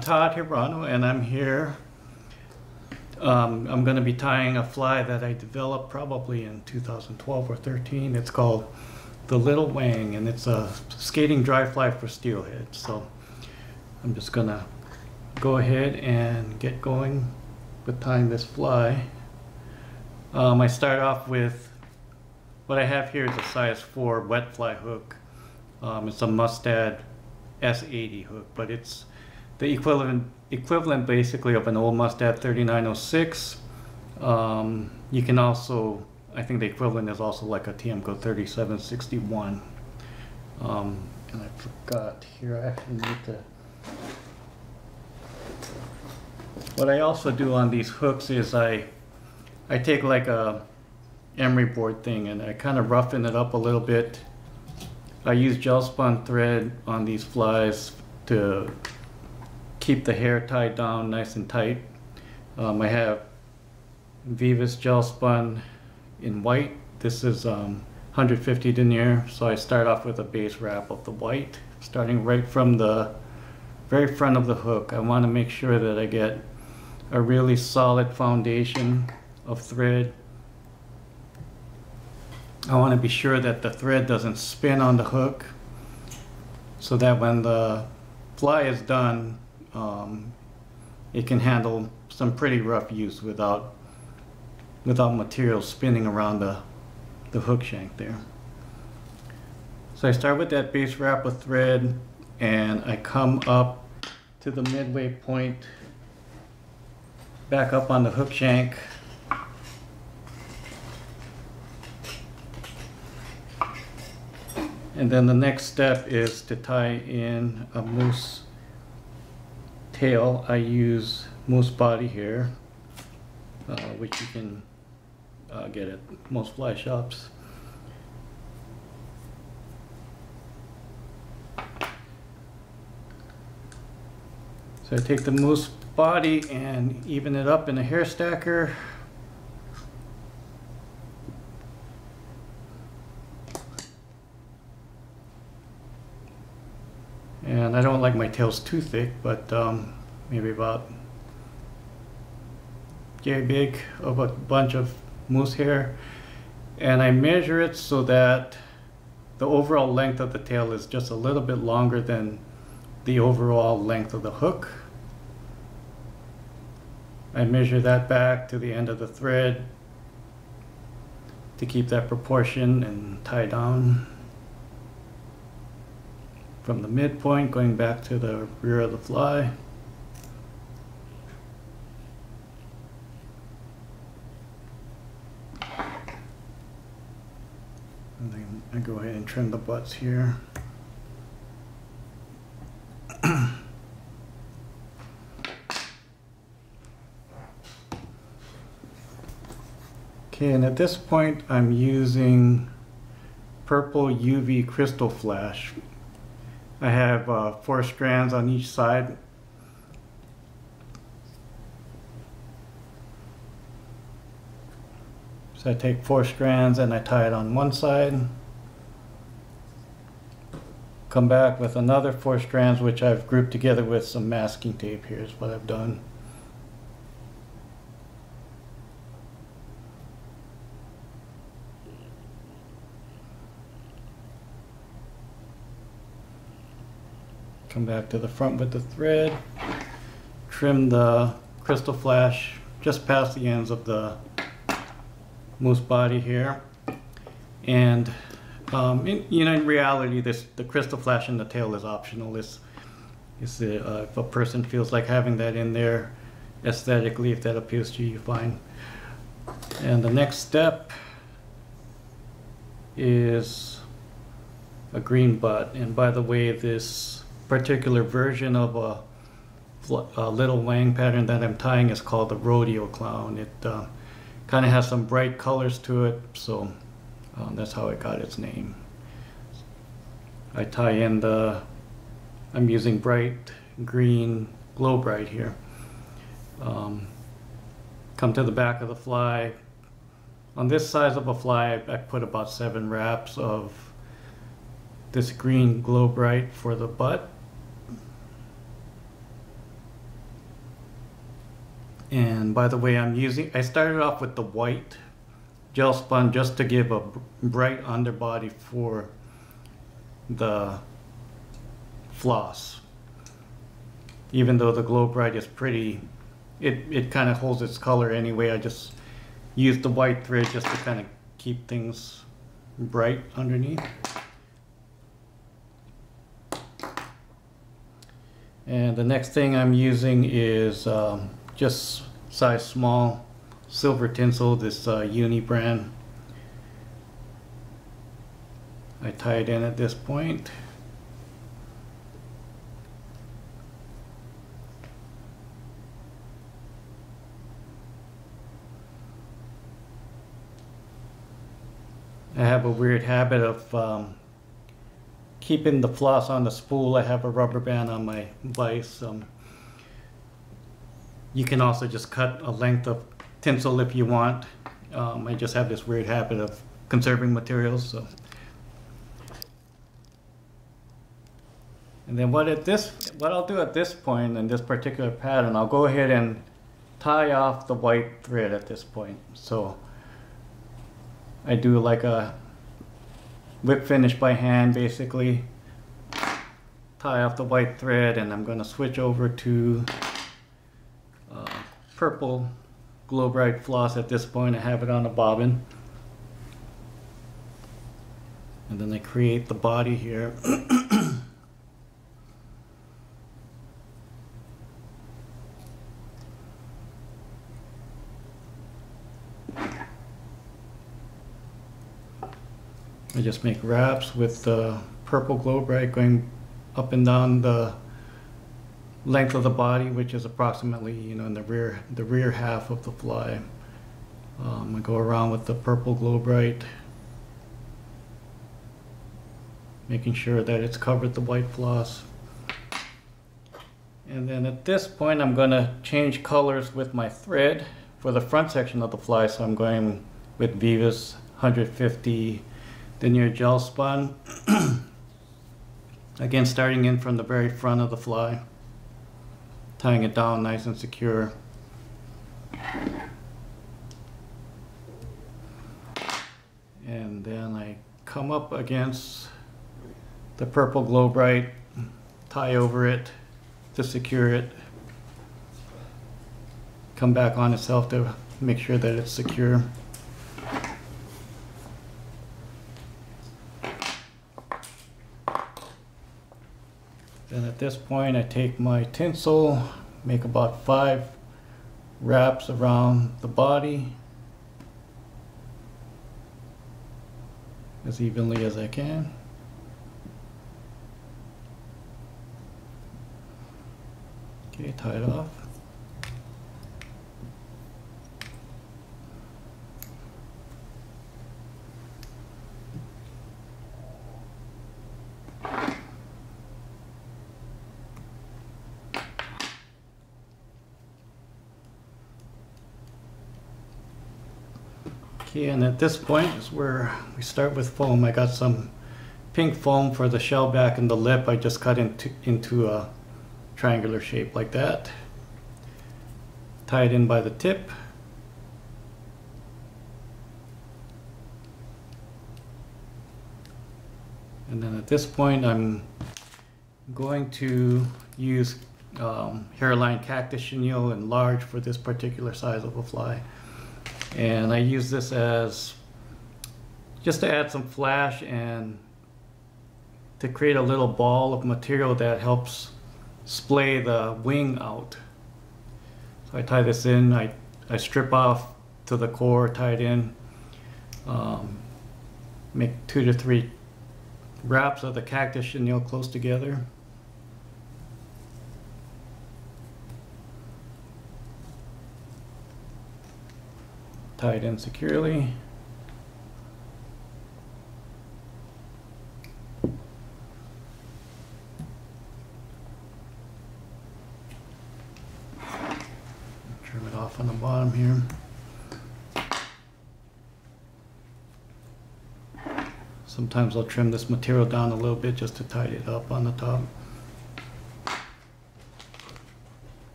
I'm Todd Hirano and I'm here. Um, I'm going to be tying a fly that I developed probably in 2012 or 13. It's called the Little Wang and it's a skating dry fly for steelhead. So I'm just going to go ahead and get going with tying this fly. Um, I start off with what I have here is a size 4 wet fly hook. Um, it's a Mustad S80 hook, but it's the equivalent equivalent basically of an old Mustad 3906. Um, you can also, I think the equivalent is also like a Tiemco 3761. Um, and I forgot here, I actually need to. What I also do on these hooks is I, I take like a emery board thing and I kind of roughen it up a little bit. I use gel spun thread on these flies to keep the hair tied down nice and tight. Um, I have Veevus gel spun in white. This is um, 150 denier, so I start off with a base wrap of the white, starting right from the very front of the hook. I want to make sure that I get a really solid foundation of thread. I want to be sure that the thread doesn't spin on the hook so that when the fly is done, um, it can handle some pretty rough use without without material spinning around the, the hook shank there. So I start with that base wrap of thread and I come up to the midway point, back up on the hook shank. And then the next step is to tie in a moose tail, I use moose body here, uh, which you can uh, get at most fly shops. So I take the moose body and even it up in a hair stacker. And I don't like my tails too thick, but um, maybe about yay big of a bunch of moose hair. And I measure it so that the overall length of the tail is just a little bit longer than the overall length of the hook. I measure that back to the end of the thread to keep that proportion and tie down from the midpoint going back to the rear of the fly. And then I go ahead and trim the butts here. okay, and at this point I'm using purple UV crystal flash I have uh, four strands on each side. So I take four strands and I tie it on one side. Come back with another four strands which I've grouped together with some masking tape. Here's what I've done. Come back to the front with the thread, trim the crystal flash just past the ends of the moose body here. And um, in, you know, in reality, this the crystal flash in the tail is optional. It's, it's uh, if a person feels like having that in there aesthetically, if that appeals to you, fine. And the next step is a green butt. And by the way, this particular version of a, a, little wang pattern that I'm tying is called the rodeo clown. It uh, kind of has some bright colors to it, so um, that's how it got its name. I tie in the, I'm using bright green glow bright here. Um, come to the back of the fly. On this size of a fly, I, put about seven wraps of this green glow bright for the butt And by the way, I'm using, I started off with the white gel spun just to give a bright underbody for the floss. Even though the Glow Bright is pretty, it, it kind of holds its color anyway. I just used the white thread just to kind of keep things bright underneath. And the next thing I'm using is um, just size small silver tinsel, this uh, Uni brand. I tie it in at this point. I have a weird habit of um, keeping the floss on the spool. I have a rubber band on my vise. Um, you can also just cut a length of tinsel if you want. Um, I just have this weird habit of conserving materials. So. And then what at this, what I'll do at this point in this particular pattern, I'll go ahead and tie off the white thread at this point. So I do like a whip finish by hand basically. Tie off the white thread and I'm going to switch over to purple Glow Bright floss at this point. I have it on a bobbin. And then I create the body here. I just make wraps with the purple glow bright going up and down the length of the body, which is approximately, you know, in the rear, the rear half of the fly. Um, I go around with the purple glow bright, making sure that it's covered the white floss. And then at this point, I'm going to change colors with my thread for the front section of the fly. So I'm going with Veevus 150 denier gel spun. Again, starting in from the very front of the fly, tying it down nice and secure. And then I come up against the purple glow bright, tie over it to secure it. Come back on itself to make sure that it's secure. Then at this point, I take my tinsel, make about five wraps around the body as evenly as I can. Okay, tie it off. And at this point is where we start with foam. I got some pink foam for the shell back and the lip. I just cut into, into a triangular shape like that. Tie it in by the tip. And then at this point, I'm going to use um, Hareline cactus chenille and large for this particular size of a fly. And I use this as just to add some flash and to create a little ball of material that helps splay the wing out. So I tie this in, I, I strip off to the core, tie it in, um, make two to three wraps of the cactus chenille close together. Tied in securely. Trim it off on the bottom here. Sometimes I'll trim this material down a little bit just to tidy it up on the top.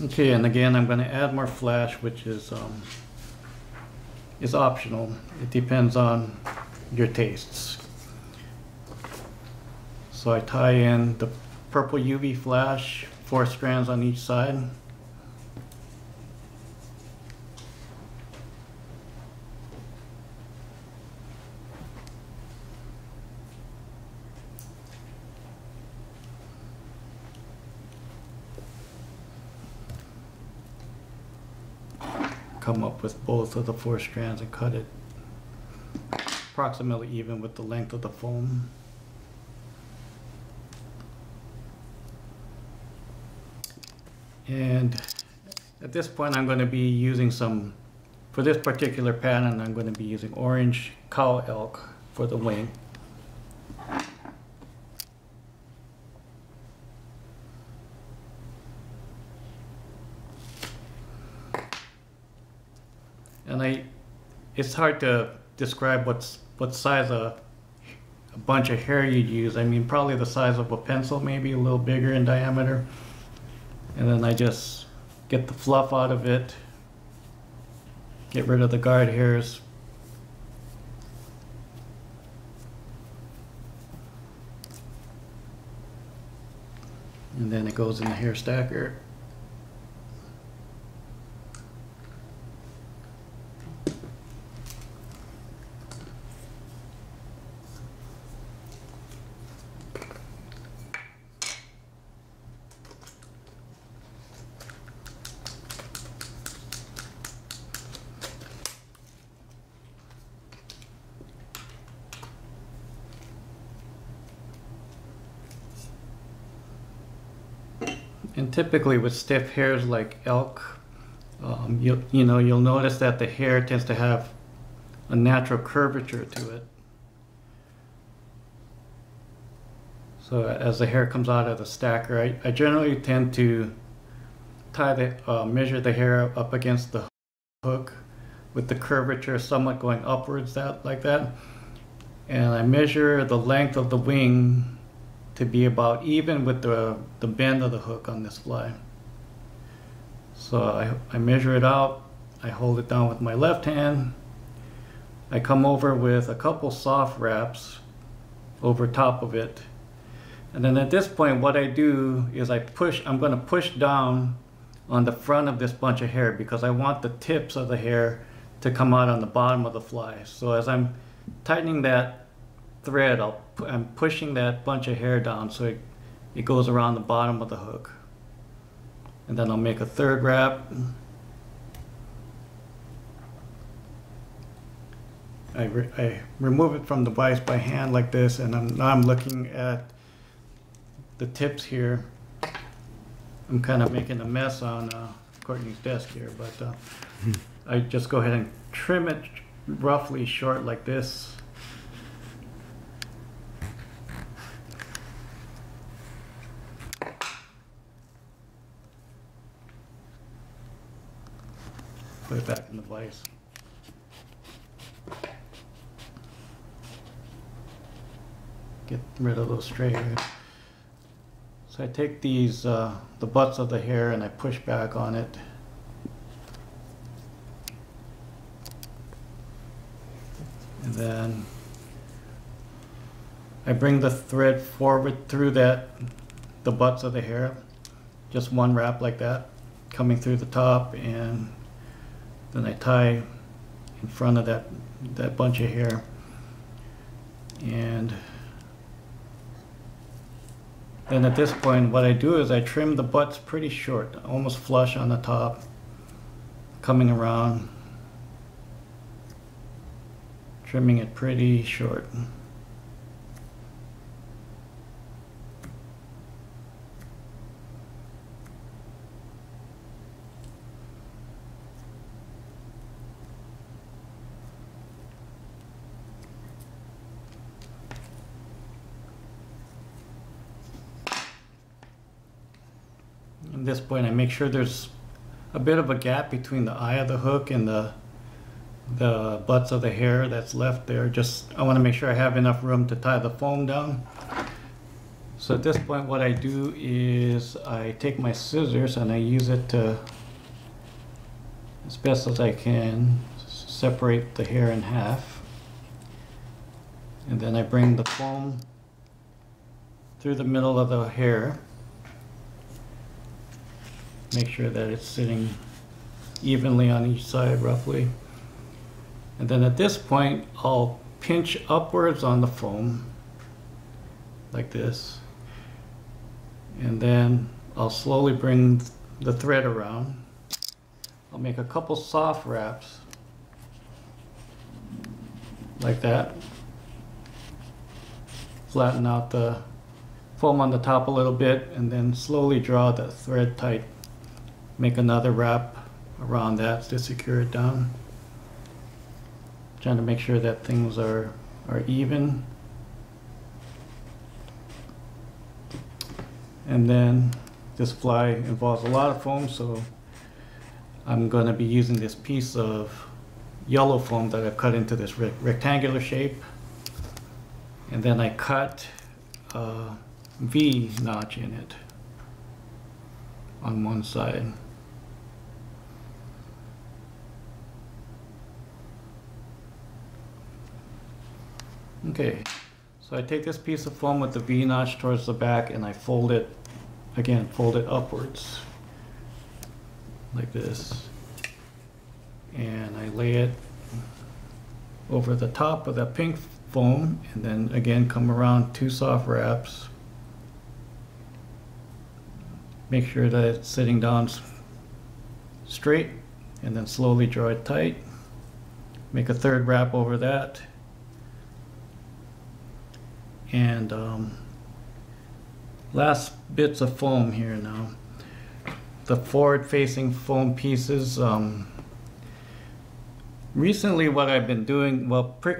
Okay, and again, I'm gonna add more flash, which is, um, is optional. It depends on your tastes. So I tie in the purple UV flash, four strands on each side. Come up with both of the four strands and cut it approximately even with the length of the foam. And at this point I'm going to be using some, for this particular pattern I'm going to be using orange cow elk for the wing. And I, it's hard to describe what's what size of a bunch of hair you'd use. I mean, probably the size of a pencil, maybe a little bigger in diameter. And then I just get the fluff out of it, get rid of the guard hairs. And then it goes in the hair stacker. And typically with stiff hairs like elk, um, you, you know, you'll notice that the hair tends to have a natural curvature to it. So as the hair comes out of the stacker, I, I generally tend to tie the, uh, measure the hair up against the hook with the curvature somewhat going upwards that like that. And I measure the length of the wing to be about even with the, the bend of the hook on this fly. So I, I measure it out, I hold it down with my left hand, I come over with a couple soft wraps over top of it. And then at this point, what I do is I push, I'm gonna push down on the front of this bunch of hair because I want the tips of the hair to come out on the bottom of the fly. So as I'm tightening that thread, I'll, I'm pushing that bunch of hair down so it, it goes around the bottom of the hook. And then I'll make a third wrap. I, re I remove it from the vise by hand like this and I'm, now I'm looking at the tips here. I'm kind of making a mess on uh, Courtney's desk here, but uh, I just go ahead and trim it roughly short like this. Put it back in the vise. Get rid of those stray hairs. So I take these, uh, the butts of the hair and I push back on it. And then I bring the thread forward through that, the butts of the hair, just one wrap like that, coming through the top and then I tie in front of that, that bunch of hair. And then at this point, what I do is I trim the butts pretty short, almost flush on the top, coming around, trimming it pretty short. At this point, I make sure there's a bit of a gap between the eye of the hook and the the butts of the hair that's left there. Just I want to make sure I have enough room to tie the foam down. So at this point, what I do is I take my scissors and I use it to, as best as I can, separate the hair in half. And then I bring the foam through the middle of the hair. Make sure that it's sitting evenly on each side roughly. And then at this point, I'll pinch upwards on the foam like this. And then I'll slowly bring the thread around. I'll make a couple soft wraps like that. Flatten out the foam on the top a little bit and then slowly draw the thread tight. Make another wrap around that to secure it down. Trying to make sure that things are, are even. And then this fly involves a lot of foam, so I'm gonna be using this piece of yellow foam that I've cut into this rec- rectangular shape. And then I cut a V notch in it on one side. Okay, so I take this piece of foam with the V notch towards the back and I fold it, again, fold it upwards. Like this. And I lay it over the top of that pink foam and then again come around two soft wraps. Make sure that it's sitting down straight and then slowly draw it tight. Make a third wrap over that. And um, last bits of foam here now. The forward facing foam pieces. Um, recently what I've been doing, well pre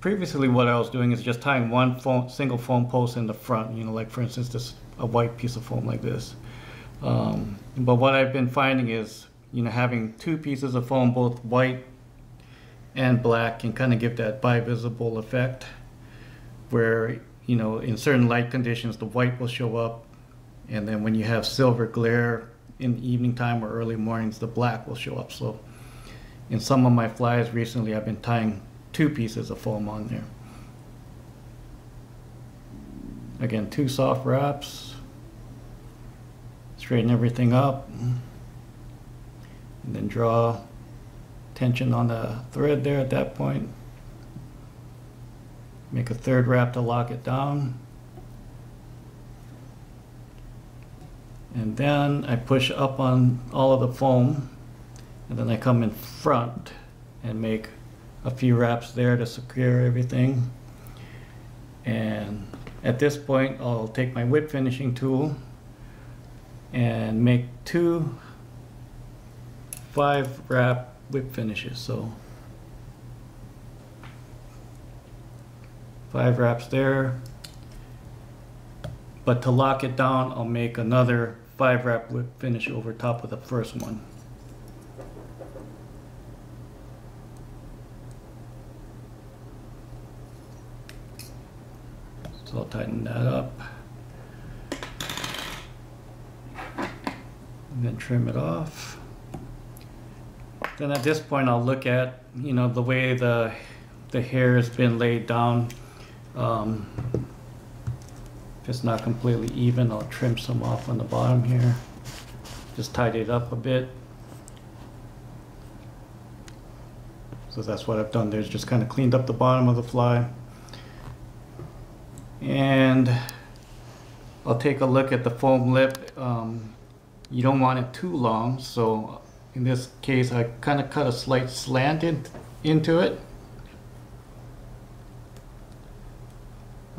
previously what I was doing is just tying one foam, single foam post in the front, you know, like for instance this a white piece of foam like this. Um, but what I've been finding is, you know, having two pieces of foam, both white and black, can kind of give that bivisible effect where you know in certain light conditions the white will show up and then when you have silver glare in the evening time or early mornings the black will show up. So in some of my flies recently I've been tying two pieces of foam on there. Again two soft wraps straighten everything up and then draw tension on the thread there at that point Make a third wrap to lock it down. And then I push up on all of the foam and then I come in front and make a few wraps there to secure everything. And at this point, I'll take my whip finishing tool and make two five wrap whip finishes. So five wraps there. But to lock it down, I'll make another five wrap whip finish over top of the first one. So I'll tighten that up. And then trim it off. Then at this point, I'll look at, you know, the way the, the hair has been laid down. Um, if it's not completely even, I'll trim some off on the bottom here. Just tidy it up a bit. So that's what I've done there, is just kind of cleaned up the bottom of the fly. And I'll take a look at the foam lip. Um, you don't want it too long, so in this case, I kind of cut a slight slant in, into it.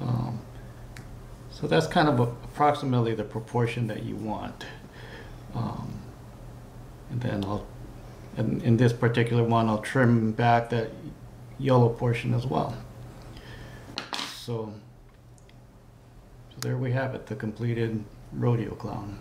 Um, so that's kind of a, approximately the proportion that you want. Um, and then I'll, in, in this particular one, I'll trim back that yellow portion as well. So, so there we have it, the completed rodeo clown.